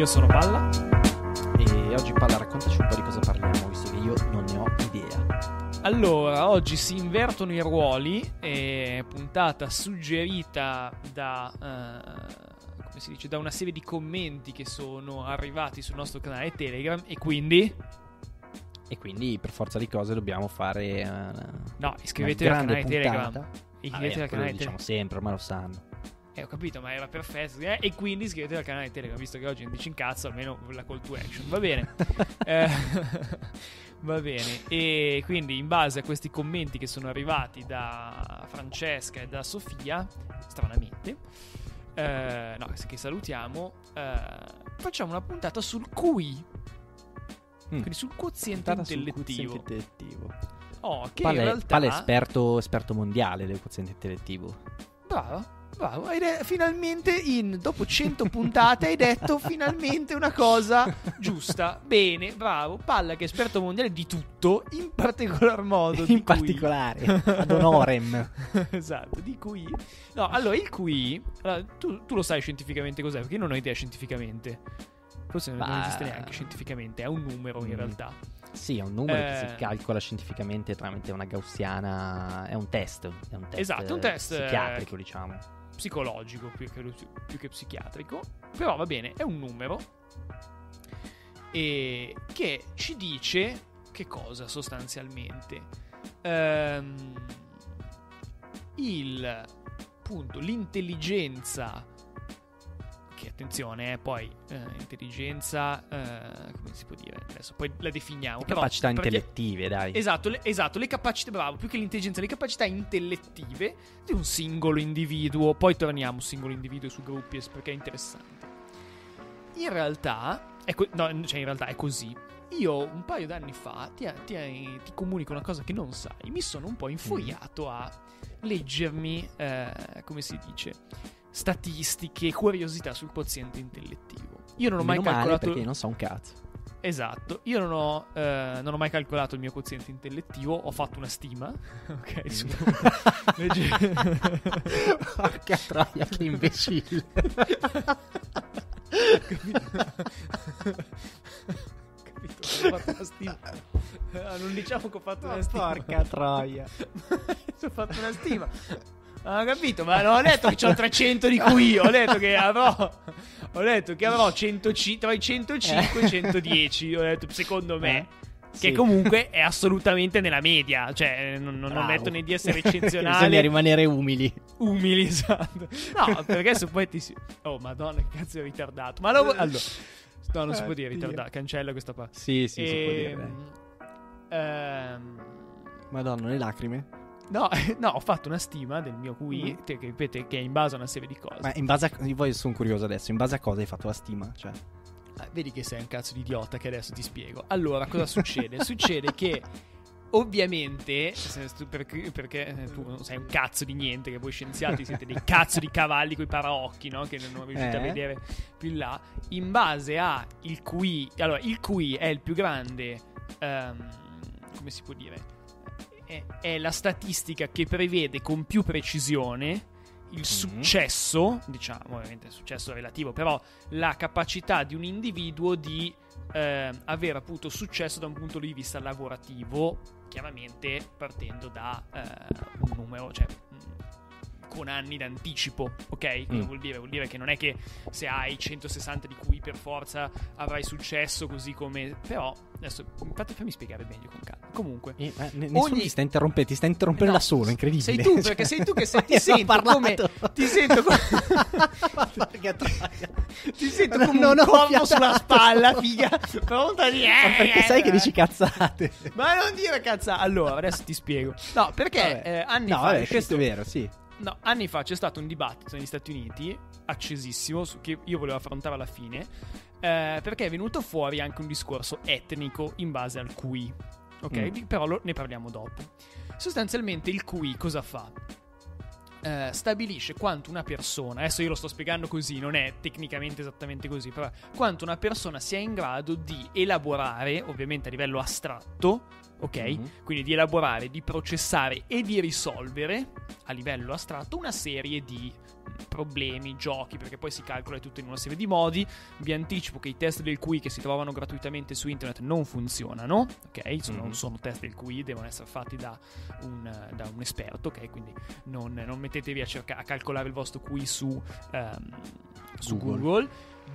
Io sono Palla. E oggi Palla raccontaci un po' di cosa parliamo, visto che io non ne ho idea. Allora, oggi si invertono i ruoli, è puntata suggerita da, eh, come si dice, da una serie di commenti che sono arrivati sul nostro canale Telegram e quindi... E quindi per forza di cose dobbiamo fare... Uh, no, iscrivetevi al canale puntata. Telegram. Iscrivetevi ah, al canale Telegram. diciamo sempre, ormai lo sanno. Eh, ho capito, ma era perfetto. Eh? E quindi iscrivetevi al canale Telegram, visto che oggi non dici in cazzo, almeno la call to action. Va bene. eh, va bene. E quindi, in base a questi commenti che sono arrivati da Francesca e da Sofia, stranamente, eh, no, che salutiamo, eh, facciamo una puntata sul QI. Mm. Quindi sul quoziente intellettivo. Sul quoziente intellettivo. Oh, che Pale, in realtà... Pale esperto, esperto mondiale del quoziente intellettivo. Bravo. De- finalmente in dopo 100 puntate hai detto finalmente una cosa giusta. Bene, bravo. Palla che è esperto mondiale di tutto, in particolar modo in particolare ad honorem. esatto, di QI. No, allora il QI, allora, tu, tu, lo sai scientificamente cos'è, perché io non ho idea scientificamente. Forse bah. non esiste neanche scientificamente, è un numero in mm. realtà. Sì, è un numero eh... che si eh. calcola scientificamente tramite una gaussiana. È un test. È un test esatto, un test psichiatrico, eh... diciamo psicologico più che, più che psichiatrico, però va bene, è un numero e che ci dice che cosa sostanzialmente? Ehm, il appunto l'intelligenza che attenzione, eh, poi eh, intelligenza, eh, come si può dire? Adesso poi la definiamo. Però, capacità intellettive, dai. Esatto, le, esatto, le capacità, bravo, più che l'intelligenza, le capacità intellettive di un singolo individuo. Poi torniamo singolo individuo su gruppi perché è interessante. In realtà, co- no, cioè in realtà è così. Io un paio d'anni fa ti, ti, ti, comunico una cosa che non sai. Mi sono un po' infogliato a leggermi, eh, come si dice, statistiche e curiosità sul quoziente intellettivo. Io non ho Meno mai calcolato. perché non so un cazzo. Esatto, io non ho, eh, non ho, mai calcolato il mio quoziente intellettivo, ho fatto una stima. ok, su. Porca troia, che imbecille. Ho fatto una stima. Ah, non diciamo che ho fatto una stima. Porca troia. ho fatto una stima. Non ho capito, ma non ho detto che ho 300 di cui ho detto che avrò. Ho detto che avrò 105, tra i 105 e i 110. Ho detto, secondo me. Eh, che sì. comunque è assolutamente nella media. Cioè, non, non ammetto né di essere eccezionale. Bisogna rimanere umili. Umili, esatto. No, perché se poi ti si. Oh, madonna, che cazzo è ritardato. Ma lo... allora. No, non si può dire ritardato. Cancella questa parte. Sì, sì, e... si può dire. Ehm... Madonna, le lacrime. No, no, ho fatto una stima del mio QI, mm. che, ripeto, che è in base a una serie di cose. Ma in base a. Io sono curioso adesso, in base a cosa hai fatto la stima? Cioè. Ah, vedi che sei un cazzo di idiota che adesso ti spiego. Allora, cosa succede? succede che. Ovviamente, perché, perché, eh, tu non sai un cazzo di niente, che voi scienziati siete dei cazzo di cavalli con i paraocchi, no? Che non riuscite eh. a vedere più in là. In base a il QI, allora il QI è il più grande, um, come si può dire? È, è la statistica che prevede con più precisione il mm-hmm. successo, diciamo ovviamente il successo relativo, però la capacità di un individuo di eh, avere appunto successo da un punto di vista lavorativo, chiaramente partendo da eh, un numero, cioè con anni d'anticipo, ok? Cosa mm. vuol dire? Vuol dire che non è che se hai 160 di cui per forza avrai successo così come... Però, adesso, infatti fammi spiegare meglio con calma. Comunque... Eh, eh, nessuno ogni... ti sta interrompendo, ti sta interrompendo no, da solo, incredibile. Sei tu, perché sei tu che sei, ti sento come... Ti sento come... ti sento come non un corpo sulla spalla, figa, pronta di... Ma perché sai che dici cazzate? Ma non dire cazzate. Allora, adesso ti spiego. No, perché eh, anni no, fa... Vabbè, questo è vero, sì. No, anni fa c'è stato un dibattito negli Stati Uniti, accesissimo, che io volevo affrontare alla fine, eh, perché è venuto fuori anche un discorso etnico in base al QI. Ok? Mm. Però lo, ne parliamo dopo. Sostanzialmente il QI cosa fa? Uh, stabilisce quanto una persona, adesso io lo sto spiegando così, non è tecnicamente esattamente così, però quanto una persona sia in grado di elaborare, ovviamente a livello astratto, ok? Mm-hmm. Quindi di elaborare, di processare e di risolvere a livello astratto una serie di problemi, giochi, perché poi si calcola tutto in una serie di modi. Vi anticipo che i test del QI che si trovano gratuitamente su internet non funzionano, ok? Sono, mm-hmm. Non sono test del QI, devono essere fatti da un, da un esperto, ok? Quindi non, non mettetevi a, cerca- a, calcolare il vostro QI su, um, su Google. Google.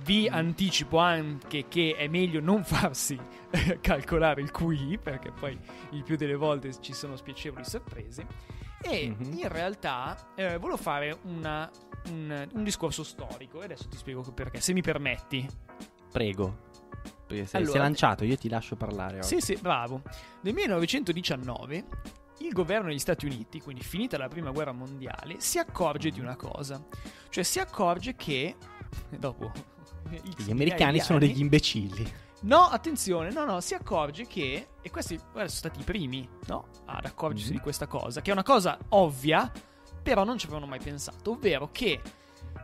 Vi anticipo anche che è meglio non farsi calcolare il QI, perché poi il più delle volte ci sono spiacevoli sorprese. E mm-hmm. in realtà eh, volevo fare una, un, un, discorso storico e adesso ti spiego perché, se mi permetti. Prego. Perché se allora, sei lanciato, io ti lascio parlare. Oggi. Sì, sì, bravo. Nel 1919 il governo degli Stati Uniti, quindi finita la prima guerra mondiale, si accorge di una cosa. Cioè si accorge che dopo gli americani sono degli imbecilli. No, attenzione, no, no, si accorge che, e questi sono stati i primi, no, ad accorgersi mm-hmm. di questa cosa, che è una cosa ovvia, però non ci avevano mai pensato, ovvero che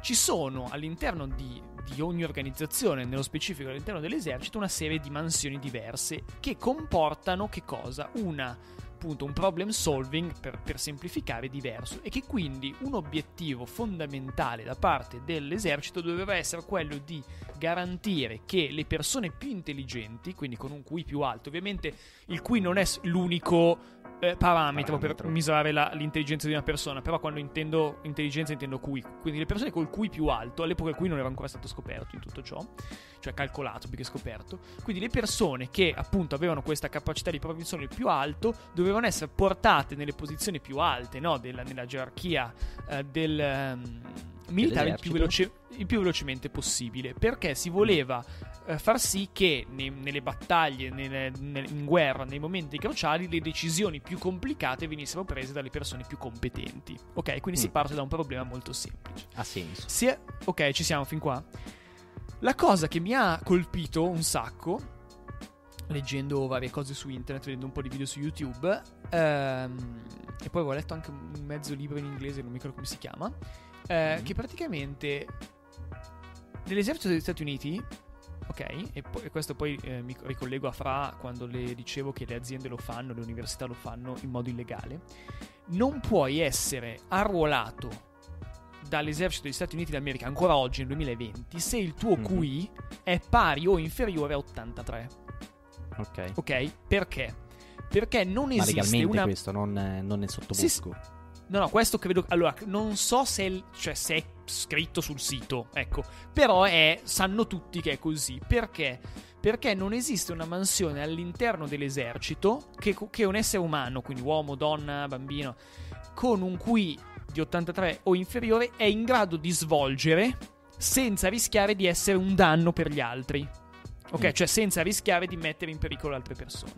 ci sono all'interno di, di ogni organizzazione, nello specifico all'interno dell'esercito, una serie di mansioni diverse che comportano che cosa? Una appunto un problem solving per, per, semplificare diverso e che quindi un obiettivo fondamentale da parte dell'esercito doveva essere quello di garantire che le persone più intelligenti, quindi con un QI più alto, ovviamente il QI non è l'unico eh, parametro, parametro, per misurare la, l'intelligenza di una persona, però quando intendo intelligenza intendo QI, quindi le persone col QI più alto, all'epoca il QI non era ancora stato scoperto in tutto ciò, cioè calcolato più che scoperto, quindi le persone che appunto avevano questa capacità di propensione più alto dovevano essere portate nelle posizioni più alte no? Della, nella gerarchia eh, del... Um, militare il più, veloce, il più, velocemente possibile perché si voleva eh, far sì che nei, nelle battaglie, nelle, nelle, in guerra, nei momenti cruciali, le decisioni più complicate venissero prese dalle persone più competenti. Ok, quindi mm. si parte da un problema molto semplice. Ha senso. È, ok, ci siamo fin qua. La cosa che mi ha colpito un sacco, leggendo varie cose su internet, vedendo un po' di video su YouTube, ehm, e poi avevo letto anche un mezzo libro in inglese, non mi ricordo come si chiama, eh, mm. che praticamente nell'esercito degli Stati Uniti Ok, e, po- e questo poi eh, mi ricollego a Fra quando le dicevo che le aziende lo fanno, le università lo fanno in modo illegale. Non puoi essere arruolato dall'esercito degli Stati Uniti d'America ancora oggi nel 2020 se il tuo mm-hmm. QI è pari o inferiore a 83. Ok. Ok? Perché? Perché non Ma esiste legalmente una... questo non, non è sotto sì, No, no, questo credo. Allora, non so se cioè, se è scritto sul sito, ecco. Però è, sanno tutti che è così. Perché? Perché non esiste una mansione all'interno dell'esercito che, che un essere umano, quindi uomo, donna, bambino, con un QI di 83 o inferiore è in grado di svolgere senza rischiare di essere un danno per gli altri. Ok? Mm. Cioè senza rischiare di mettere in pericolo altre persone.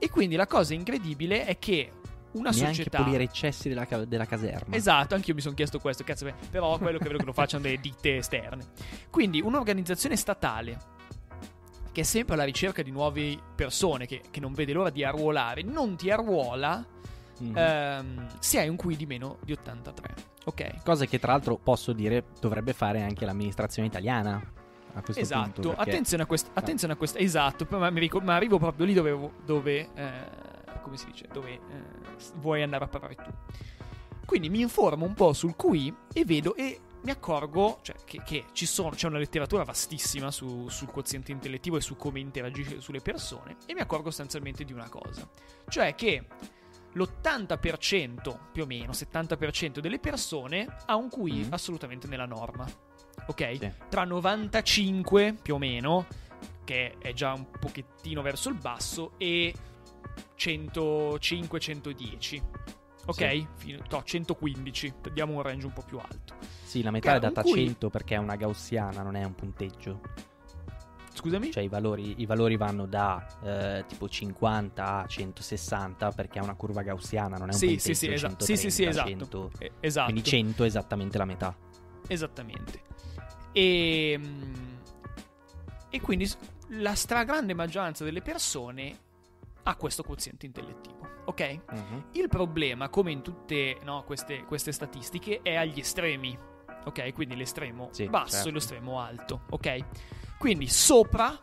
E quindi la cosa incredibile è che una Neanche società. pulire i cessi della, della caserma. Esatto, anche io mi sono chiesto questo, cazzo, beh, però quello che vedo che lo facciano delle ditte esterne. Quindi un'organizzazione statale che è sempre alla ricerca di nuove persone, che, che non vede l'ora di arruolare, non ti arruola mm-hmm. ehm, se hai un QI di meno di 83. Ok. Cosa che tra l'altro posso dire dovrebbe fare anche l'amministrazione italiana. A questo esatto, punto, perché... attenzione a questa, attenzione a questa, esatto, ma, ric- ma arrivo proprio lì dove, dove eh, come si dice, dove eh, vuoi andare a parlare tu. Quindi mi informo un po' sul QI e vedo e mi accorgo cioè, che, che sono, c'è una letteratura vastissima su, sul quoziente intellettivo e su come interagisce sulle persone e mi accorgo sostanzialmente di una cosa, cioè che l'80% più o meno, 70% delle persone ha un QI mm. assolutamente nella norma. Ok? Sì. Tra 95 più o meno, che è già un pochettino verso il basso, e 105-110. Ok? Sì. Fino, no, 115. Diamo un range un po' più alto. Sì, la metà che è data a cui... 100 perché è una gaussiana, non è un punteggio. Scusami? Cioè i valori, i valori vanno da eh, tipo 50 a 160 perché è una curva gaussiana, non è un sì, punteggio. Sì, sì, esatto. sì, sì, sì, esatto. 100. Eh, esatto. Quindi 100 è esattamente la metà. Esattamente. E, ehm, e quindi la stragrande maggioranza delle persone ha questo quoziente intellettivo. Ok? Uh-huh. Il problema, come in tutte no, queste, queste, statistiche, è agli estremi. Ok? Quindi l'estremo sì, basso certo. e l'estremo alto. Ok? Quindi sopra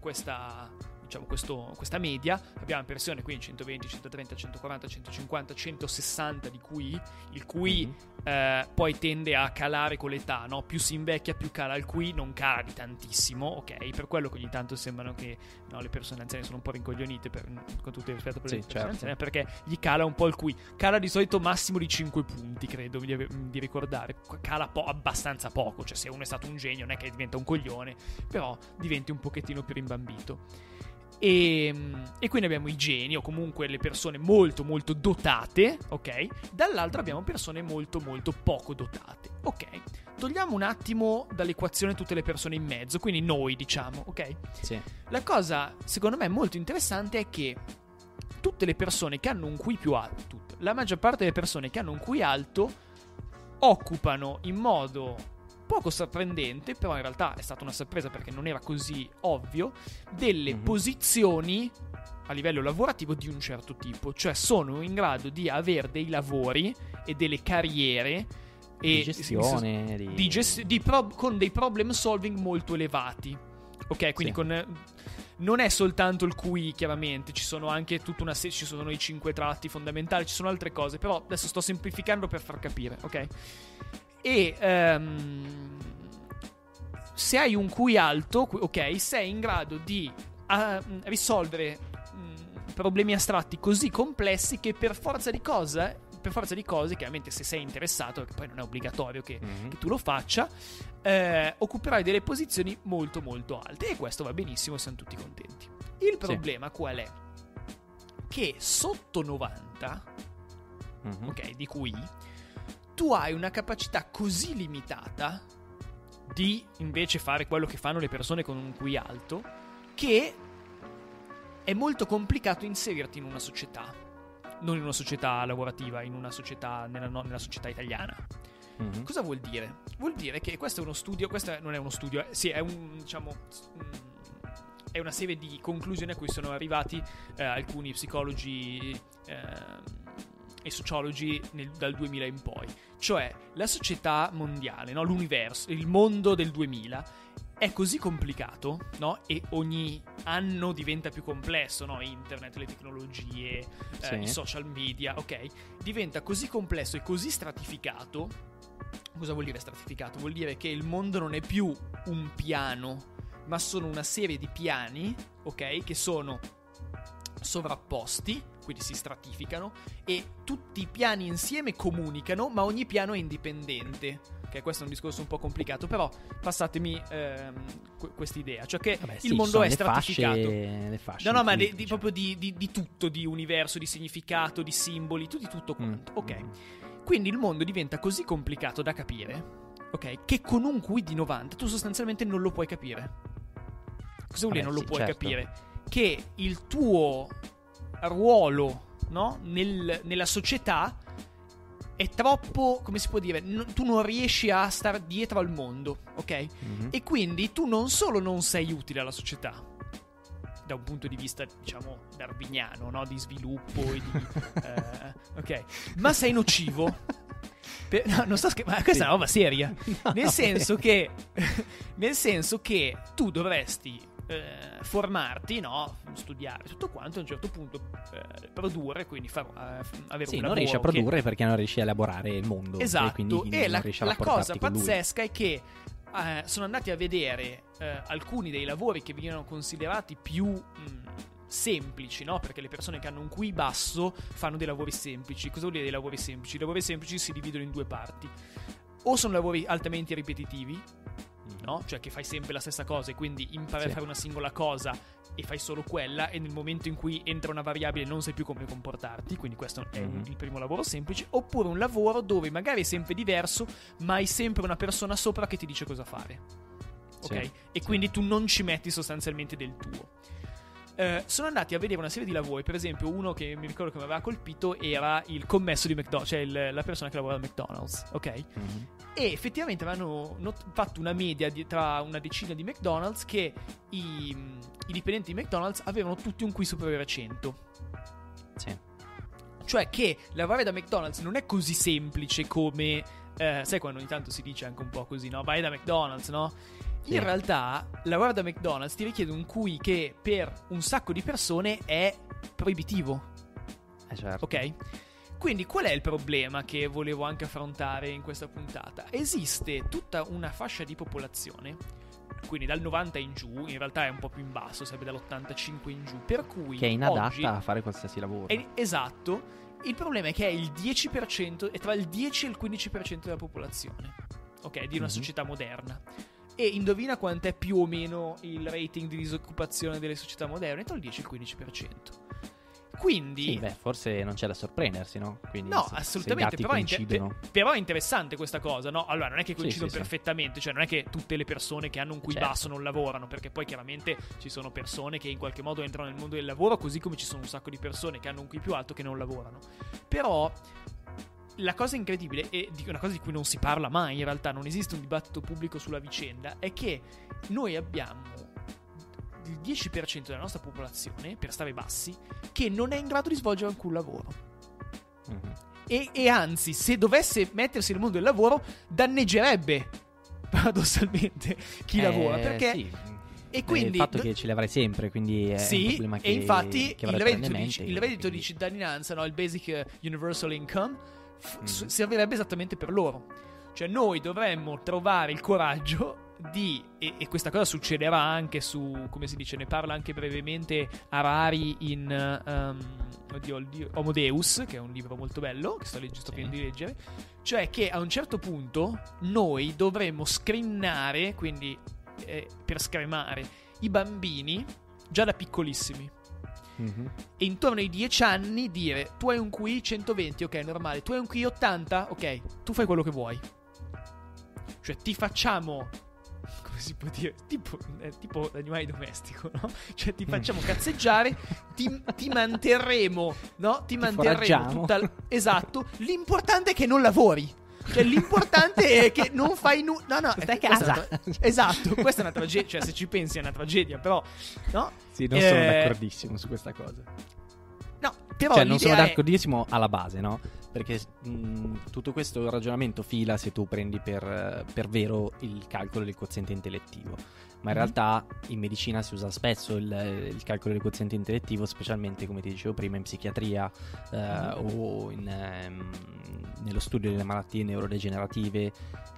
questa diciamo, questo, questa media, abbiamo persone qui in 120, 130, 140, 150, 160 di cui il cui mm-hmm. eh, poi tende a calare con l'età, no? più si invecchia più cala il cui, non cala di tantissimo, ok? Per quello che ogni tanto sembrano che no, le persone anziane sono un po' rincoglionite per, con tutto il rispetto per sì, le persone certo. anziane, perché gli cala un po' il cui, cala di solito massimo di 5 punti, credo di, di ricordare, cala po- abbastanza poco, cioè se uno è stato un genio non è che diventa un coglione, però diventi un pochettino più rimbambito. E, e, quindi abbiamo i geni o comunque le persone molto molto dotate, ok? Dall'altro abbiamo persone molto molto poco dotate, ok? Togliamo un attimo dall'equazione tutte le persone in mezzo, quindi noi diciamo, ok? Sì. La cosa secondo me molto interessante è che tutte le persone che hanno un qui più alto, la maggior parte delle persone che hanno un qui alto occupano in modo poco sorprendente, però in realtà è stata una sorpresa perché non era così ovvio, delle mm-hmm. posizioni a livello lavorativo di un certo tipo, cioè sono in grado di avere dei lavori e delle carriere e di gestione di... Di gest- di pro- con dei problem solving molto elevati. Ok, quindi sì. con non è soltanto il QI, chiaramente, ci sono anche tutta una serie, ci sono i cinque tratti fondamentali, ci sono altre cose, però adesso sto semplificando per far capire, ok? E um, se hai un QI alto, ok, sei in grado di uh, risolvere problemi astratti così complessi che per forza di cosa per forza di cose, chiaramente se sei interessato, perché poi non è obbligatorio che, mm-hmm. che tu lo faccia, eh, occuperai delle posizioni molto molto alte e questo va benissimo, siamo tutti contenti. Il problema sì. qual è? Che sotto 90, mm-hmm. ok, di cui tu hai una capacità così limitata di invece fare quello che fanno le persone con un QI alto, che è molto complicato inserirti in una società. Non in una società lavorativa, in una società, nella, nella società italiana. Mm-hmm. Cosa vuol dire? Vuol dire che questo è uno studio, questo non è uno studio, eh, sì, è un, diciamo, mm, è una serie di conclusioni a cui sono arrivati eh, alcuni psicologi eh, e sociologi nel, dal 2000 in poi. Cioè, la società mondiale, no? l'universo, il mondo del 2000 è così complicato, no? E ogni anno diventa più complesso, no? Internet, le tecnologie, eh, sì. eh, i social media, ok? Diventa così complesso e così stratificato. Cosa vuol dire stratificato? Vuol dire che il mondo non è più un piano, ma sono una serie di piani, ok? Che sono sovrapposti, quindi si stratificano, e tutti i piani insieme comunicano, ma ogni piano è indipendente. Ok, questo è un discorso un po' complicato, però passatemi ehm, questa idea, cioè che Vabbè, il sì, mondo è stratificato. Fasce, le fasce no, no, ma di, di, proprio di, di, tutto, di universo, di significato, di simboli, tu di tutto quanto. Mm. Ok. Quindi il mondo diventa così complicato da capire, ok, che con un QI di 90 tu sostanzialmente non lo puoi capire. Cosa vuol dire non lo sì, puoi certo. capire? che il tuo ruolo no? Nel, nella società è troppo, come si può dire, n- tu non riesci a stare dietro al mondo, ok? Mm-hmm. E quindi tu non solo non sei utile alla società, da un punto di vista, diciamo, darwiniano, no? Di sviluppo e di... eh, ok? Ma sei nocivo. Per, no, non sto scherzando, questa sì. è una roba seria. No, nel senso che... nel senso che tu dovresti eh, formarti, no? studiare tutto quanto, a un certo punto eh, produrre, quindi far, eh, avere sì, un non riesci a produrre che... perché non riesci a elaborare il mondo. Esatto, e, e la, la cosa pazzesca è che eh, sono andati a vedere eh, alcuni dei lavori che venivano considerati più... Mh, semplici, no? Perché le persone che hanno un QI basso fanno dei lavori semplici. Cosa vuol dire dei lavori semplici? I lavori semplici si dividono in due parti. O sono lavori altamente ripetitivi, no? Cioè che fai sempre la stessa cosa e quindi impari sì. a fare una singola cosa e fai solo quella e nel momento in cui entra una variabile non sai più come comportarti, quindi questo è mm-hmm. il primo lavoro semplice, oppure un lavoro dove magari è sempre diverso, ma hai sempre una persona sopra che ti dice cosa fare. Ok? Sì, e quindi tu non ci metti sostanzialmente del tuo. Eh, sono andati a vedere una serie di lavori. Per esempio, uno che mi ricordo che mi aveva colpito era il commesso di McDonald's, cioè il, la persona che lavora al McDonald's, ok? Mm-hmm. E effettivamente avevano not- fatto una media di, tra una decina di McDonald's che i, i dipendenti di McDonald's avevano tutti un qui superiore a 100. Sì. Cioè che lavorare da McDonald's non è così semplice come... Eh, sai quando ogni tanto si dice anche un po' così, no? Vai da McDonald's, no? Sì. In realtà, lavorare da McDonald's ti richiede un QI che per un sacco di persone è proibitivo. Eh, certo. Ok? Quindi qual è il problema che volevo anche affrontare in questa puntata? Esiste tutta una fascia di popolazione, quindi dal 90 in giù, in realtà è un po' più in basso, sarebbe dall'85 in giù, per cui Che è inadatta oggi a fare qualsiasi lavoro. è- esatto, il problema è che è il 10%, è tra il 10 e il 15% della popolazione, ok, di una Mhm. società moderna. E indovina quant'è più o meno il rating di disoccupazione delle società moderne? Tra il 10 e il 15%. Quindi... Sì, beh, forse non c'è da sorprendersi, no? Quindi No, se- se assolutamente, dati però, è inter- però è interessante questa cosa, no? Allora, non è che coincidono sì, sì. perfettamente, cioè non è che tutte le persone che hanno un QI Certo. basso non lavorano, perché poi chiaramente ci sono persone che in qualche modo entrano nel mondo del lavoro, così come ci sono un sacco di persone che hanno un QI più alto che non lavorano. Però la cosa incredibile, e una cosa di cui non si parla mai in realtà, non esiste un dibattito pubblico sulla vicenda, è che noi abbiamo il 10% della nostra popolazione, per stare bassi, che non è in grado di svolgere alcun lavoro. Mhm. E, e anzi, se dovesse mettersi nel mondo del lavoro, danneggerebbe paradossalmente chi Eh, lavora. Perché sì. e Eh, quindi il fatto che ce li avrai sempre, quindi è un sì, problema che e infatti il reddito, di, perennemente, il reddito di quindi- cittadinanza, no, il Basic Universal Income, f- Mm. s- servirebbe esattamente per loro. Cioè, noi dovremmo trovare il coraggio di, e, e questa cosa succederà anche su, come si dice, ne parla anche brevemente Harari in ehm, oddio, il dio- Homo Deus, che è un libro molto bello, che sto, legge- sto Sì. finendo di leggere, cioè che a un certo punto noi dovremmo screenare, quindi eh, per scremare, i bambini già da piccolissimi. Mhm. E intorno ai 10 anni dire tu hai un QI 120, ok, normale, tu hai un QI 80, ok, tu fai quello che vuoi. Cioè ti facciamo si può dire? Tipo, è tipo l'animale domestico, no? Cioè ti facciamo cazzeggiare, ti, ti manterremo, no? Ti manterremo foraggiamo. tutta l- Esatto, l'importante è che non lavori. Cioè l'importante è che non fai nulla. No, no, Stai a questa casa. tra- esatto, questa è una tragedia, cioè se ci pensi è una tragedia, però no? Sì, non sono Eh, d'accordissimo su questa cosa. Però cioè, non sono l'idea è- d'accordissimo alla base, no? Perché mh, tutto questo ragionamento fila se tu prendi per, per vero il calcolo del quoziente intellettivo. Ma in Mhm. realtà in medicina si usa spesso il, il calcolo del quoziente intellettivo, specialmente come ti dicevo prima in psichiatria eh, Mhm. o in, ehm, nello studio delle malattie neurodegenerative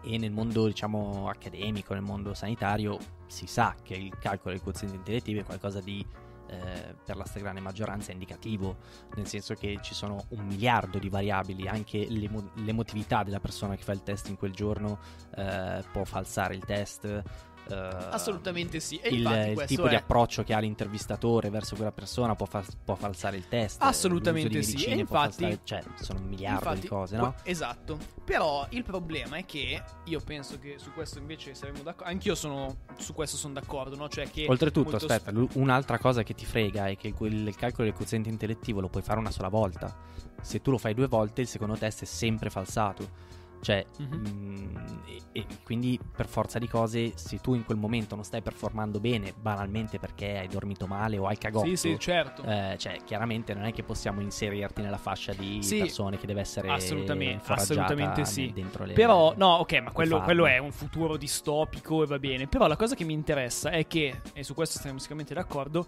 e nel mondo diciamo accademico, nel mondo sanitario si sa che il calcolo del quoziente intellettivo è qualcosa di eh, per la stragrande maggioranza è indicativo, nel senso che ci sono un miliardo di variabili, anche l'emo- l'emotività della persona che fa il test in quel giorno eh, può falsare il test. Eh, Assolutamente sì. E il, infatti il tipo di è- approccio che ha l'intervistatore verso quella persona può, fa- può falsare il test. Assolutamente di sì, e medicine infatti- falsare- cioè, sono un miliardo Infatti, di cose, no? Esatto. Però il problema è che io penso che su questo invece saremo d'accordo. Anch'io sono su questo sono d'accordo, no? Cioè che Oltretutto, aspetta, l'u- un'altra cosa che ti frega è che quel- il calcolo del quoziente intellettivo lo puoi fare una sola volta. Se tu lo fai due volte, il secondo test è sempre falsato. Cioè, Mhm. mm, e, e quindi per forza di cose, se tu in quel momento non stai performando bene, banalmente perché hai dormito male o hai cagotto, Sì, sì, certo. eh, cioè, chiaramente non è che possiamo inserirti nella fascia di Sì. persone che deve essere Assolutamente, assolutamente sì. dentro le Però, no, ok, ma quello, quello è un futuro distopico e va bene. Però la cosa che mi interessa è che, e su questo stiamo sicuramente d'accordo,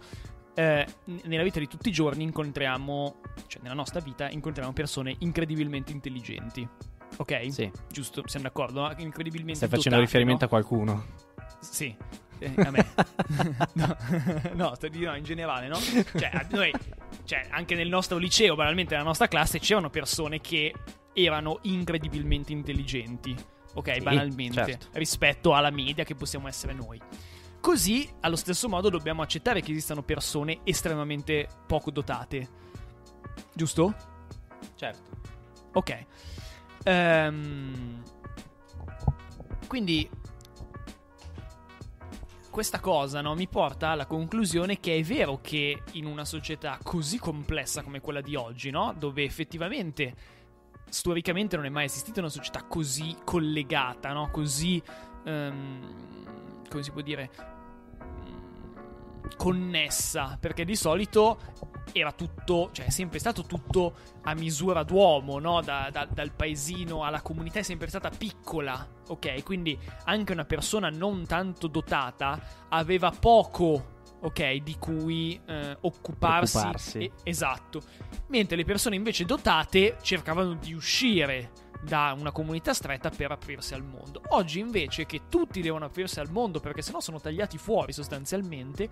eh, nella vita di tutti i giorni incontriamo, cioè nella nostra vita, incontriamo persone incredibilmente intelligenti. Ok? Sì. Giusto, siamo d'accordo? no? Incredibilmente Stai facendo dotate, riferimento no? a qualcuno. Sì, eh, a me. no, no, no, in generale, no? Cioè, noi, cioè, anche nel nostro liceo, banalmente nella nostra classe, c'erano persone che erano incredibilmente intelligenti, ok? Sì, banalmente, certo. rispetto alla media che possiamo essere noi. Così, allo stesso modo, dobbiamo accettare che esistano persone estremamente poco dotate. Giusto? Certo. Ok. Ehm, quindi questa cosa no, mi porta alla conclusione che è vero che in una società così complessa come quella di oggi, no, dove effettivamente storicamente non è mai esistita una società così collegata, no, così ehm, come si può dire connessa, perché di solito era tutto, cioè è sempre stato tutto a misura d'uomo, no? Da, da, dal paesino alla comunità è sempre stata piccola, ok? Quindi anche una persona non tanto dotata aveva poco ok, di cui eh, occuparsi. Occuparsi. Eh, esatto. Mentre le persone invece dotate cercavano di uscire da una comunità stretta per aprirsi al mondo. Oggi invece che tutti devono aprirsi al mondo perché sennò sono tagliati fuori sostanzialmente,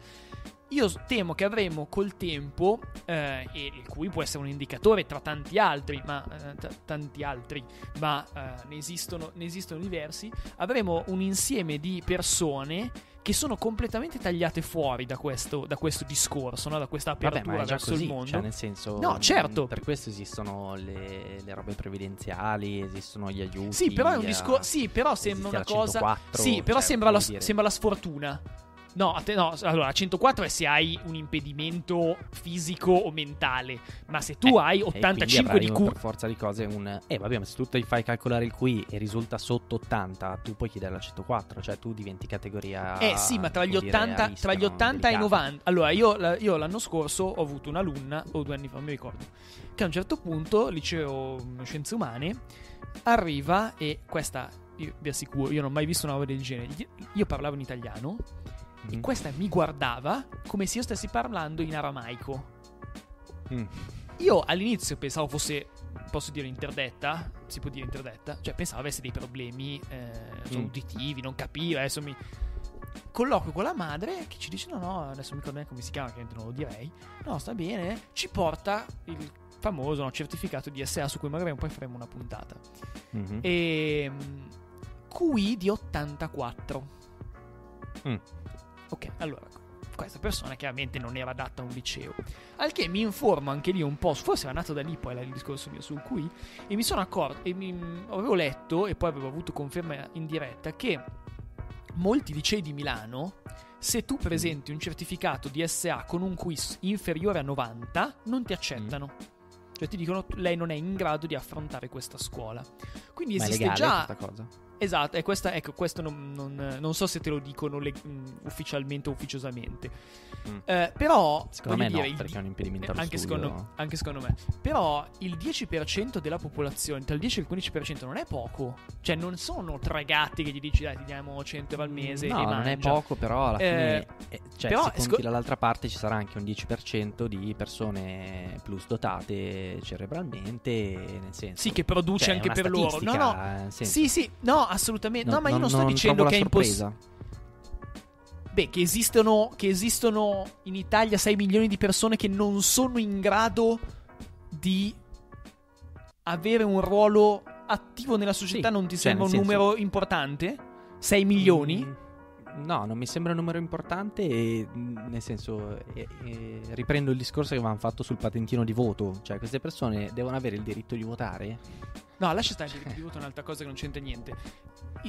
io temo che avremo col tempo, eh, e il cui può essere un indicatore tra tanti altri, ma, eh, t- tanti altri, ma eh, ne, esistono, ne esistono diversi, avremo un insieme di persone che sono completamente tagliate fuori da questo, da questo discorso, no? da questa apertura Vabbè, ma è già verso così, il mondo. cioè nel senso... No, certo. mh, Per questo esistono le, le robe previdenziali, esistono gli aiuti. Sì, però è un discorso. Sì, però sembra una cosa. 104, sì, però cioè, sembra, la, sembra la sfortuna. No, a te- no, allora, 104 è se hai un impedimento fisico o mentale, ma se tu Eh, hai e quindi 85 di avrai Q, per forza di cose un eh vabbè ma se tu ti fai calcolare il QI e risulta sotto 80 tu puoi chiedere la 104 cioè tu diventi categoria Eh sì, ma tra gli come dire, 80, a rischio, tra gli no? 80 e i Delicata. 90. Allora, io, io l'anno scorso ho avuto un'alunna, o due anni fa, non mi ricordo, che a un certo punto, liceo mm, scienze umane, arriva e questa, io vi assicuro, io non ho mai visto una roba del genere. Io parlavo in italiano e Mm. questa mi guardava come se io stessi parlando in aramaico. Mm. Io all'inizio pensavo fosse, posso dire interdetta, si può dire interdetta, cioè pensavo avesse dei problemi eh, Mm. uditivi, non capiva, adesso mi... Colloquio con la madre che ci dice no no, adesso mi ricordo come si chiama, che non lo direi, no sta bene, ci porta il famoso no, certificato di SA su cui magari poi faremo una puntata. Mhm. E QI di 84. Mm. Ok, allora questa persona chiaramente non era adatta a un liceo. Al che mi informo anche lì un po', forse era nato da lì poi il discorso mio sul QI, e mi sono accorto, e mi, avevo letto, e poi avevo avuto conferma in diretta, che molti licei di Milano, se tu presenti un certificato di SA con un quiz inferiore a 90, non ti accettano. Cioè ti dicono lei non è in grado di affrontare questa scuola. Quindi ma esiste già questa cosa Esatto, e questa, ecco, questo non, non- non so se te lo dicono le- mh, ufficialmente o ufficiosamente. Mm. Eh, però, secondo me no dire, il- perché è un impedimento allo anche secondo, anche secondo me. Però il 10% della popolazione, tra il 10 e il 15% non è poco. Cioè non sono tre gatti che gli dici dai ti diamo 100 euro al mese no non è poco però alla fine Eh, eh, cioè però se sco- dall'altra parte ci sarà anche un 10% di persone plus dotate cerebralmente nel senso Sì, che produce cioè, anche per loro. No, no. eh, Sì, sì, no, assolutamente. No, ma io non, sto trovo dicendo che è impossibile. Beh, che esistono, che esistono in Italia 6 milioni di persone che non sono in grado di avere un ruolo attivo nella società Sì, non ti cioè, sembra un senso- numero importante? 6 milioni? Mm, No, non mi sembra un numero importante e mm, nel senso eh, eh, riprendo il discorso che avevamo fatto sul patentino di voto, cioè queste persone devono avere il diritto di votare? No, lascia stare il diritto di voto, è un'altra cosa che non c'entra niente.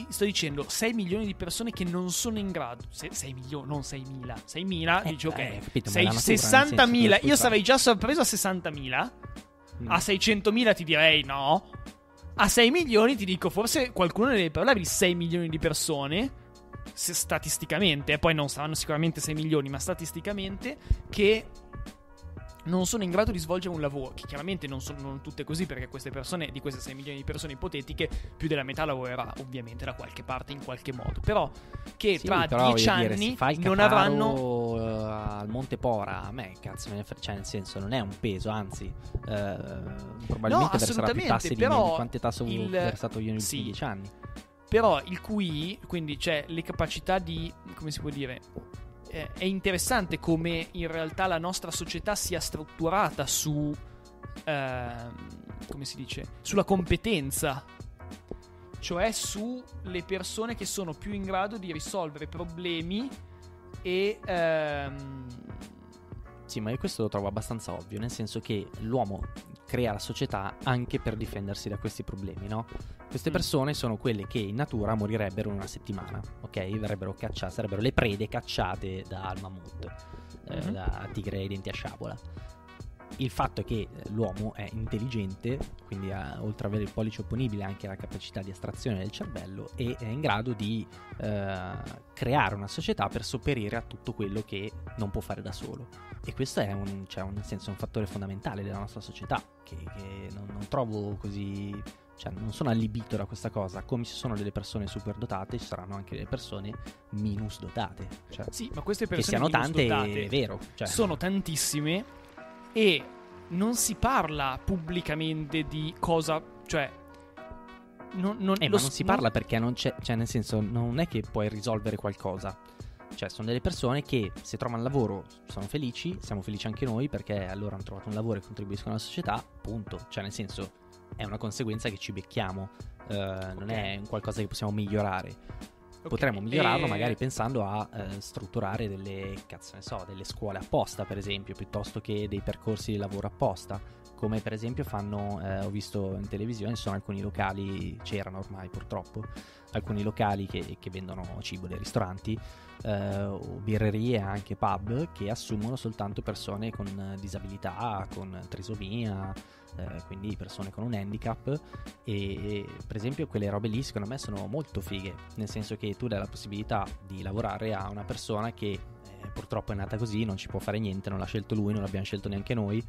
Sto dicendo 6 milioni di persone che non sono in grado. 6 milioni, non 6.000. 6.000, Eh, dici ok. eh, capito, ma sei la natura, nel senso 60.000. che Io sarei già sorpreso a 60.000. Mm. A 600.000 ti direi no. A 6 milioni ti dico, forse qualcuno ne deve parlare di 6 milioni di persone. Se- statisticamente, e poi non saranno sicuramente 6 milioni, ma statisticamente, che non sono in grado di svolgere un lavoro. Che chiaramente non sono non tutte così, perché queste persone, di queste 6 milioni di persone ipotetiche, più della metà lavorerà ovviamente da qualche parte in qualche modo. Però che Sì, tra però, 10 voglio dire, anni se fai il non avranno. eh, al Monte Pora a me cazzo me ne cioè nel senso non è un peso anzi eh, probabilmente verserà più tasse di me di quante tasse ho il- versato io negli sì. ultimi dieci anni Però il QI, quindi c'è le capacità di. come si può dire? eh, è interessante come in realtà la nostra società sia strutturata su. ehm, come si dice? Sulla competenza. Cioè sulle persone che sono più in grado di risolvere problemi e. ehm, sì ma io questo lo trovo abbastanza ovvio nel senso che l'uomo crea la società anche per difendersi da questi problemi no? queste Mm. persone sono quelle che in natura morirebbero in una settimana ok verrebbero cacciate sarebbero le prede cacciate dal mammut eh, Mhm. da tigre ai denti a sciabola il fatto è che l'uomo è intelligente, quindi ha, oltre ad avere il pollice opponibile ha anche la capacità di astrazione del cervello e è in grado di eh, creare una società per sopperire a tutto quello che non può fare da solo. E questo è un, cioè, un, senso, un fattore fondamentale della nostra società, che, che non, non trovo così cioè non sono allibito da questa cosa, come ci sono delle persone super dotate, ci saranno anche delle persone minus dotate. Cioè, sì, ma queste persone che siano tante dotate è vero. Cioè. Sono tantissime e non si parla pubblicamente di cosa, cioè non, non, eh, ma non si parla perché non c'è, cioè nel senso non è che puoi risolvere qualcosa. Cioè, sono delle persone che se trovano lavoro sono felici, siamo felici anche noi perché allora hanno trovato un lavoro e contribuiscono alla società, punto. Cioè, nel senso, è una conseguenza che ci becchiamo, non okay. è qualcosa che possiamo migliorare. Okay. Potremmo migliorarlo e... magari pensando a uh, strutturare delle, cazzo ne so, delle scuole apposta, per esempio, piuttosto che dei percorsi di lavoro apposta. Come per esempio fanno, eh, ho visto in televisione, sono alcuni locali, c'erano ormai purtroppo, alcuni locali che, che vendono cibo dei ristoranti, eh, birrerie anche pub, che assumono soltanto persone con disabilità, con trisomia, eh, quindi persone con un handicap. E, e, per esempio quelle robe lì secondo me sono molto fighe, nel senso che tu dai la possibilità di lavorare a una persona che eh, purtroppo è nata così, non ci può fare niente, non l'ha scelto lui, non l'abbiamo scelto neanche noi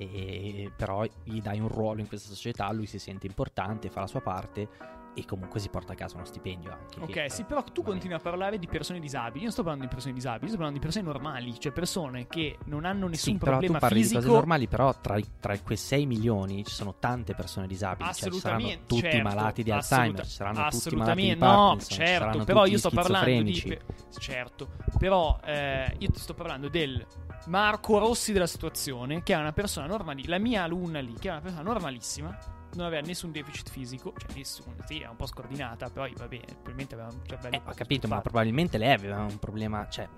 e, però gli dai un ruolo in questa società, lui si sente importante, fa la sua parte e comunque si porta a casa uno stipendio anche. Ok, che, sì, però tu continui a parlare di persone disabili. Io non sto parlando di persone disabili, sto parlando di persone normali, cioè persone che non hanno nessun sì, problema però tu parli fisico. di cose normali, però tra, tra, quei 6 milioni ci sono tante persone disabili, cioè ci saranno tutti certo, malati di Alzheimer, ci saranno tutti malati di no, certo, però io sto parlando di certo, però eh, io ti sto parlando del Marco Rossi della situazione, che è una persona normali, la mia alunna lì, che è una persona normalissima non aveva nessun deficit fisico, cioè nessuno, sì, era un po' scordinata, però va bene, probabilmente aveva un cervello. Eh, ho capito, ma probabilmente lei aveva un problema, cioè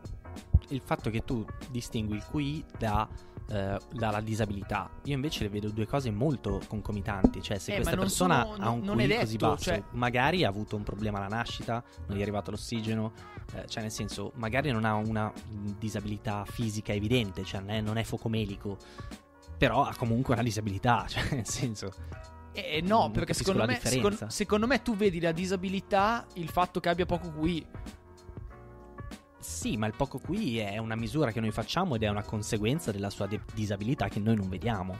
il fatto che tu distingui il QI da eh, dalla disabilità. Io invece le vedo due cose molto concomitanti. Cioè, se eh, questa persona sono, ha un QI detto, così basso, cioè... magari ha avuto un problema alla nascita, non gli è arrivato l'ossigeno. Eh, cioè, nel senso, magari non ha una disabilità fisica evidente, cioè non è, non è focomelico. Però ha comunque una disabilità, cioè, nel senso. Eh, no, non perché secondo me, secondo, secondo me tu vedi la disabilità, il fatto che abbia poco QI. Sì, ma il poco QI è una misura che noi facciamo ed è una conseguenza della sua de- disabilità che noi non vediamo.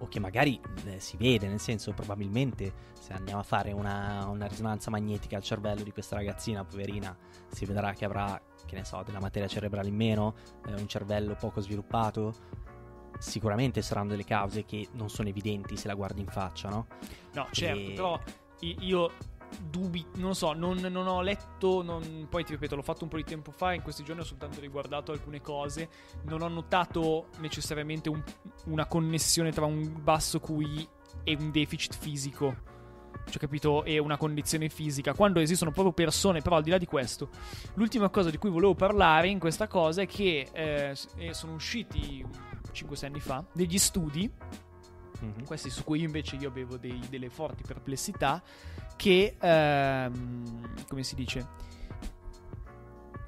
O che magari eh, si vede, nel senso, probabilmente se andiamo a fare una, una, risonanza magnetica al cervello di questa ragazzina, poverina, si vedrà che avrà, che ne so, della materia cerebrale in meno, eh, un cervello poco sviluppato, sicuramente saranno delle cause che non sono evidenti se la guardi in faccia, no? No, certo, e... però io dubi, non so, non, non ho letto, non, poi ti ripeto, l'ho fatto un po' di tempo fa, in questi giorni ho soltanto riguardato alcune cose, non ho notato necessariamente un, una connessione tra un basso QI e un deficit fisico. Cioè, capito? E una condizione fisica. Quando esistono proprio persone, però al di là di questo, l'ultima cosa di cui volevo parlare in questa cosa è che eh, sono usciti 5-6 anni fa, degli studi, mm-hmm. questi su cui invece io avevo dei, delle forti perplessità, che, ehm, come si dice,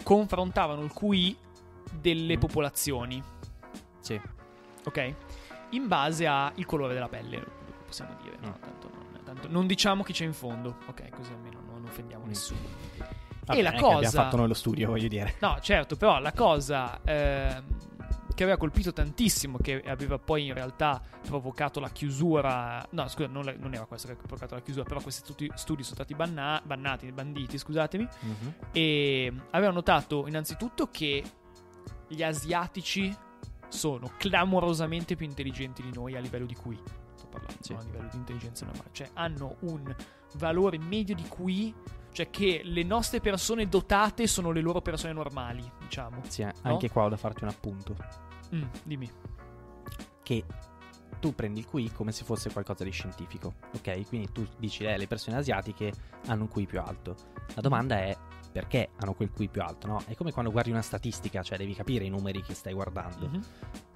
confrontavano il QI delle mm. popolazioni. Sì. Ok? In base al colore della pelle, possiamo dire. Mm. No, tanto non, tanto, non, diciamo chi c'è in fondo, ok? Così almeno non offendiamo mm. nessuno. Vabbè, e la cosa. abbiamo fatto noi lo studio, voglio dire. No, certo, però la cosa. Ehm, che aveva colpito tantissimo, che aveva poi in realtà provocato la chiusura. No, scusa, non, la, non era questo che ha provocato la chiusura, però questi studi, studi sono stati banna, bannati, banditi, scusatemi. Uh-huh. E aveva notato innanzitutto che gli asiatici sono clamorosamente più intelligenti di noi a livello di QI. Sto parlando sì. a livello di intelligenza normale. Cioè, hanno un valore medio di QI cioè che le nostre persone dotate sono le loro persone normali, diciamo. Sì, no? anche qua ho da farti un appunto. Mm, dimmi. Che tu prendi il QI come se fosse qualcosa di scientifico, ok? Quindi tu dici, eh, le persone asiatiche hanno un QI più alto. La domanda è perché hanno quel QI più alto, no? È come quando guardi una statistica, cioè devi capire i numeri che stai guardando. Mm-hmm.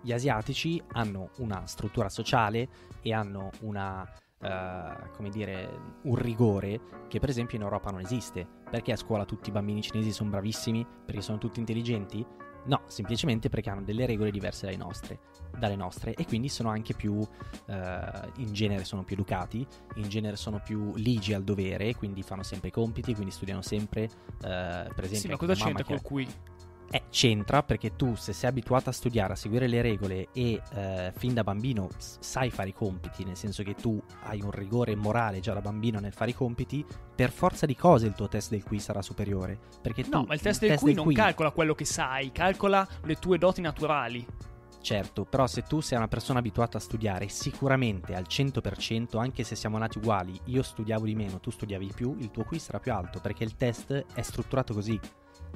Gli asiatici hanno una struttura sociale e hanno una Uh, come dire, un rigore che per esempio in Europa non esiste. Perché a scuola tutti i bambini cinesi sono bravissimi? Perché sono tutti intelligenti? No, semplicemente perché hanno delle regole diverse dalle nostre, dalle nostre e quindi sono anche più, eh, in genere sono più educati, in genere sono più ligi al dovere, quindi fanno sempre i compiti, quindi studiano sempre, eh, per esempio... Sì, ma cosa c'entra col qui? Eh, c'entra perché tu se sei abituato a studiare, a seguire le regole e eh, fin da bambino sai fare i compiti, nel senso che tu hai un rigore morale già da bambino nel fare i compiti, per forza di cose il tuo test del qui sarà superiore. Perché tu, No, ma il test del qui non calcola quello che sai, calcola le tue doti naturali. Certo, però se tu sei una persona abituata a studiare, sicuramente al 100%, anche se siamo nati uguali, io studiavo di meno, tu studiavi di più, il tuo qui sarà più alto, perché il test è strutturato così.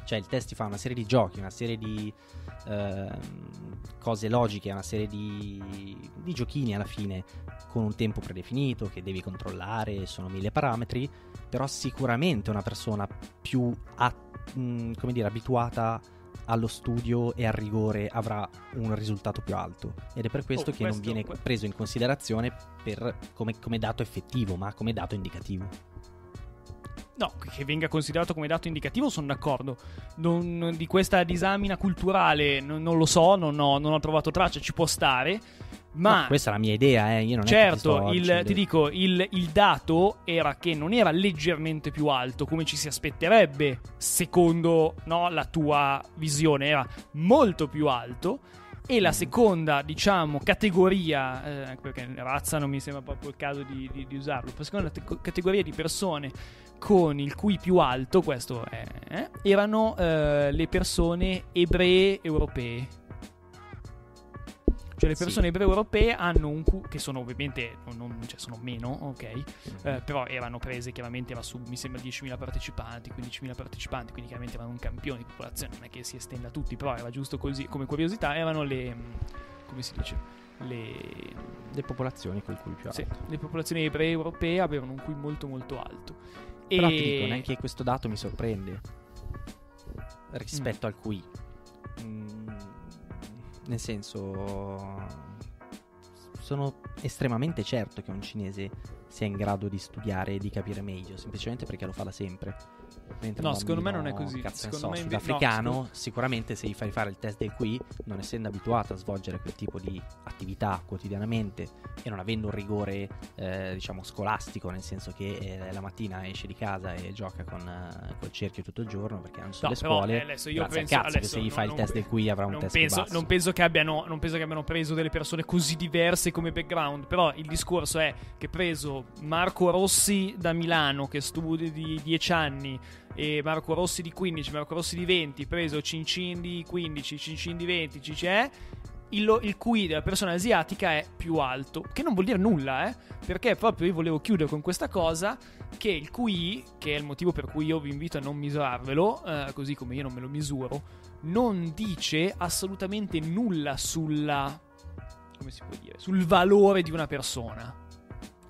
Cioè il test ti fa una serie di giochi, una serie di ehm, cose logiche, una serie di, di giochini alla fine, con un tempo predefinito che devi controllare, sono mille parametri, però sicuramente una persona più a- mh, come dire, abituata allo studio e al rigore avrà un risultato più alto. Ed è per questo Oh, che non questo- viene que- preso in considerazione per- come, come dato effettivo ma come dato indicativo No, che venga considerato come dato indicativo sono d'accordo. Non- di questa disamina culturale non, non lo so, non ho, non ho trovato traccia, ci può stare. Ma No, questa è la mia idea eh, io non ti certo, sto il- ti dico, il, il dato era che non era leggermente più alto come ci si aspetterebbe, secondo no, la tua visione, era molto più alto. E la seconda, diciamo, categoria, eh, perché razza non mi sembra proprio il caso di, di- di usarlo, la seconda te- categoria di persone con il cui più alto, questo è, eh, erano eh, le persone ebree europee. Cioè le Sì. persone ebree europee hanno un Q, che sono ovviamente, non, cioè sono meno, ok, eh, però erano prese chiaramente, era su mi sembra 10.000 partecipanti, 15.000 partecipanti, quindi chiaramente erano un campione di popolazione, non è che si estenda a tutti, però era giusto così, come curiosità, erano le, mm, come si dice, le, le popolazioni col cui più alto sì, le popolazioni ebree europee avevano un QI molto molto alto. Però e... ti dico neanche questo dato mi sorprende. Rispetto al cui Mm, nel senso sono estremamente certo che un cinese sia in grado di studiare e di capire meglio semplicemente perché lo fa da sempre No, secondo me non è così. cazzo Secondo so, me inve- no, sudafricano secondo- sicuramente se gli fai fare il test del qui non essendo abituato a svolgere quel tipo di attività quotidianamente e non avendo un rigore eh, diciamo scolastico nel senso che eh, la mattina esce di casa e gioca con eh, col cerchio tutto il giorno perché non sono No, le però, scuole eh, adesso io penso, cazzo che se gli no- fai il test del qui avrà un test penso, non penso che abbiano non penso che abbiano preso delle persone così diverse come background però il discorso è che preso Marco Rossi da Milano che studia di 10 anni Marco Rossi di 15 Marco Rossi di 20 preso Cincin di 15 Cincin di 20 ci c'è il, il QI della persona asiatica è più alto, che non vuol dire nulla, eh? Perché proprio io volevo chiudere con questa cosa, che il QI, che è il motivo per cui io vi invito a non misurarvelo, eh, così come io non me lo misuro, non dice assolutamente nulla sulla... come si può dire? Sul valore di una persona.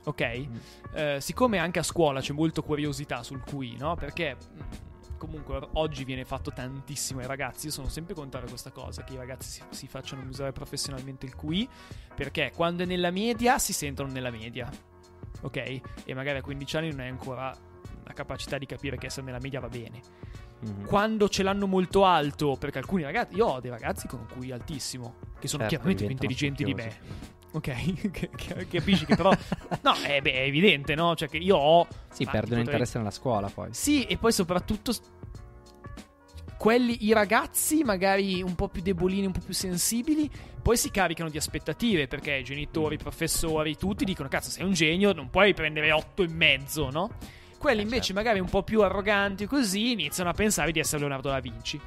Ok? Mm. Eh, siccome anche a scuola c'è molta curiosità sul QI, no? Perché mh, comunque oggi viene fatto tantissimo ai ragazzi. Io sono sempre contrario a questa cosa: che i ragazzi si, si facciano usare professionalmente il QI. Perché quando è nella media si sentono nella media, ok? E magari a 15 anni non hai ancora la capacità di capire che essere nella media va bene. Mhm. Quando ce l'hanno molto alto, perché alcuni ragazzi, io ho dei ragazzi con un QI altissimo, che sono Certo, chiaramente più intelligenti di me. Ok, capisci che però... no, è, beh, è evidente, no? Cioè che io ho... Sì, ma perdono potrei- interesse nella scuola poi. Sì, e poi soprattutto... Quelli, i ragazzi magari un po' più debolini, un po' più sensibili, poi si caricano di aspettative perché i genitori, i professori, tutti dicono: Cazzo, sei un genio, non puoi prendere otto e mezzo, no? Quelli Eh, invece, certo. magari un po' più arroganti, così iniziano a pensare di essere Leonardo da Vinci.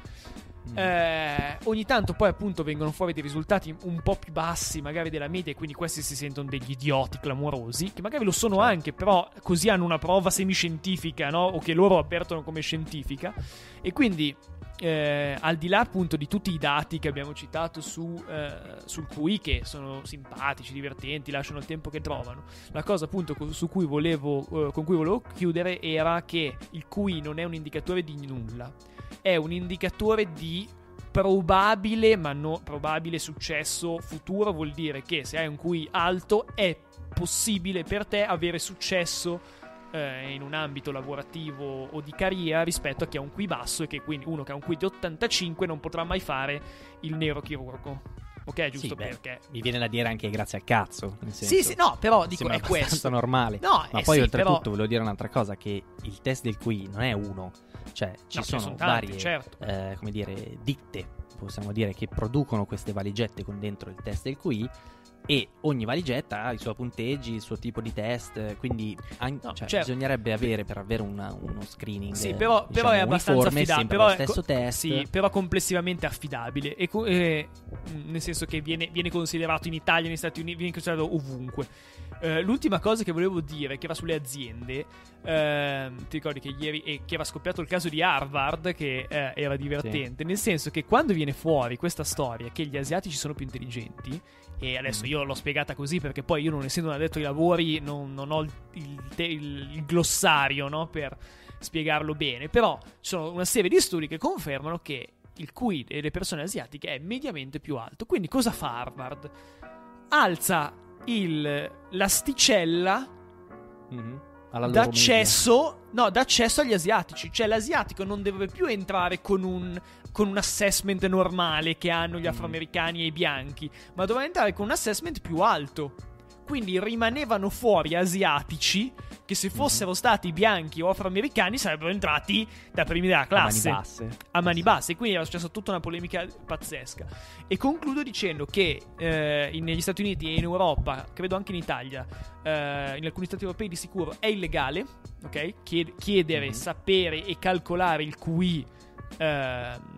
Mm. Eh, ogni tanto poi appunto vengono fuori dei risultati un po' più bassi magari della media e quindi questi si sentono degli idioti clamorosi che magari lo sono Certo. anche però così hanno una prova semiscientifica no? o che loro avvertono come scientifica e quindi eh, al di là appunto di tutti i dati che abbiamo citato su, eh, sul QI che sono simpatici, divertenti, lasciano il tempo che trovano la cosa appunto cui volevo, eh, con cui volevo chiudere era che il QI non è un indicatore di nulla è un indicatore di probabile, ma no, probabile successo futuro. Vuol dire che se hai un QI alto è possibile per te avere successo eh, in un ambito lavorativo o di carriera rispetto a chi ha un qui basso e che quindi uno che ha un qui di 85 non potrà mai fare il neurochirurgo. Ok, giusto Sì, beh, perché. Mi viene da dire anche grazie al cazzo. Sì, sì, no, però dico è questo. normale. No, Ma eh poi sì, oltretutto però- volevo dire un'altra cosa, che il test del QI non è uno, cioè ci No, ne sono, tanti, varie, certo. eh, come dire, ditte, possiamo dire, che producono queste valigette con dentro il test del QI e ogni valigetta ha i suoi punteggi, il suo tipo di test, quindi an- No, cioè, certo. bisognerebbe avere per avere una- uno screening Sì, eh, però, però diciamo, è abbastanza affidabile. Però lo è co- stesso test. Sì, però complessivamente affidabile. E co- eh, nel senso che viene, viene considerato in Italia, negli Stati Uniti, viene considerato ovunque. Eh, l'ultima cosa che volevo dire, che era sulle aziende, ehm, ti ricordi che ieri e che era scoppiato il caso di Harvard, che eh, era divertente, nel senso che quando viene fuori questa storia che gli asiatici sono più intelligenti, e adesso Mm. io l'ho spiegata così perché poi io non essendo un addetto ai lavori non, non ho il, il il- glossario no, per spiegarlo bene, però ci sono una serie di studi che confermano che il QI delle persone asiatiche è mediamente più alto. Quindi cosa fa Harvard? Alza il- l'asticella Mhm. D'accesso, no, d'accesso agli asiatici. Cioè, l'asiatico non deve più entrare con un, con un assessment normale che hanno gli Mm. afroamericani e i bianchi, ma doveva entrare con un assessment più alto. Quindi rimanevano fuori asiatici che se fossero stati bianchi o afroamericani sarebbero entrati da primi della media, a mani classe basse. a mani Sì. basse. Quindi era successa tutta una polemica pazzesca. E concludo dicendo che eh, negli Stati Uniti e in Europa, credo anche in Italia, eh, in alcuni stati europei di sicuro è illegale, ok? Chied- chiedere, Mhm. sapere e calcolare il QI ehm,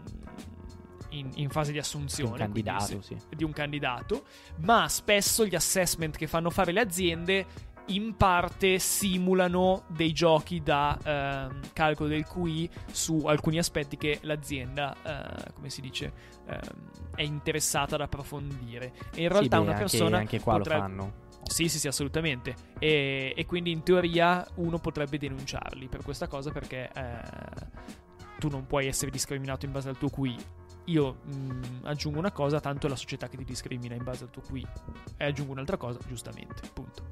in, in fase di assunzione. Un candidato, quindi sì. di un candidato, ma spesso gli assessment che fanno fare le aziende in parte simulano dei giochi da ehm, calcolo del QI su alcuni aspetti che l'azienda, eh, come si dice, ehm, è interessata ad approfondire. E in Sì, realtà beh, una anche- persona anche qua potrebbe- lo fanno. sì, sì, sì, assolutamente. E, e quindi in teoria uno potrebbe denunciarli per questa cosa perché eh, tu non puoi essere discriminato in base al tuo QI. Io mh, aggiungo una cosa, tanto è la società che ti discrimina in base al tuo QI. E aggiungo un'altra cosa, giustamente. Punto.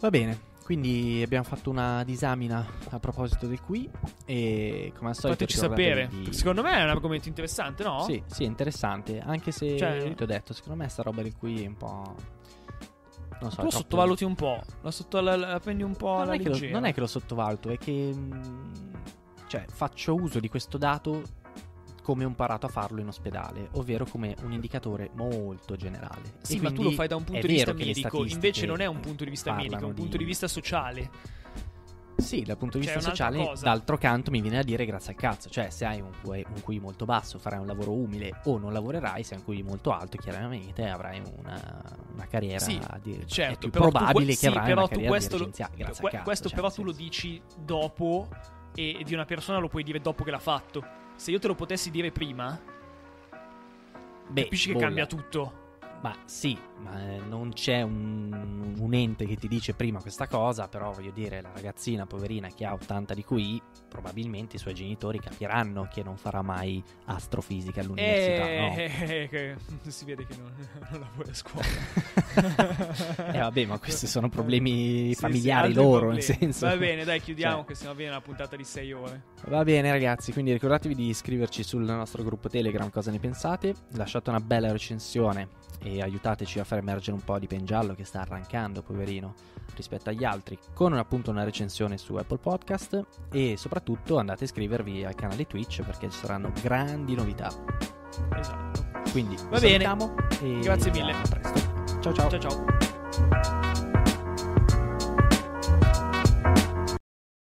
Va bene, quindi abbiamo fatto una disamina a proposito del QI e come al solito Fateci sapere. di- Secondo me è un argomento interessante, no? Sì, sì, è interessante, anche se Cioè- io ti ho detto, secondo me sta roba del QI è un po' non so, Tu lo troppo- sottovaluti un po'. La, sotto- la- la prendi un po' non alla è, lo, non è che lo sottovaluto, è che mh, cioè, faccio uso di questo dato come ho imparato a farlo in ospedale, ovvero come un indicatore molto generale. Sì, E ma tu lo fai da un punto di vista medico, invece non è un punto di vista medico, è un punto di vista sociale. Sì, dal punto di Cioè, vista sociale, cosa. d'altro canto mi viene a dire grazie al cazzo, cioè se hai un un QI molto basso farai un lavoro umile o non lavorerai, se hai un QI molto alto chiaramente avrai una, una carriera Sì, di, certo, è più tu probabile que- che sì, avrai però una tu carriera questo lo- grazie que- al cazzo, questo cioè, però tu lo dici dopo e di una persona lo puoi dire dopo che l'ha fatto. Se io te lo potessi dire prima, Beh, capisci che bolla. cambia tutto. Ma sì, ma eh, non c'è un, un ente che ti dice prima questa cosa, però voglio dire, la ragazzina poverina che ha 80 di QI, probabilmente i suoi genitori capiranno che non farà mai astrofisica all'università, no? Eh, si vede che non, non lavora a scuola. Eh vabbè, ma questi sono problemi Sì, familiari sì, loro, problemi. nel senso. Va bene, dai, chiudiamo Cioè. che sennò viene una puntata di 6 ore. Va bene ragazzi, quindi ricordatevi di iscriverci sul nostro gruppo Telegram cosa ne pensate, lasciate una bella recensione e aiutateci a far emergere un po' di Pengiallo che sta arrancando, poverino, rispetto agli altri, con appunto una recensione su Apple Podcast e soprattutto andate a iscrivervi al canale Twitch perché ci saranno grandi novità. Esatto. Quindi Va bene. e Grazie mille. a presto. Ciao ciao. Ciao ciao.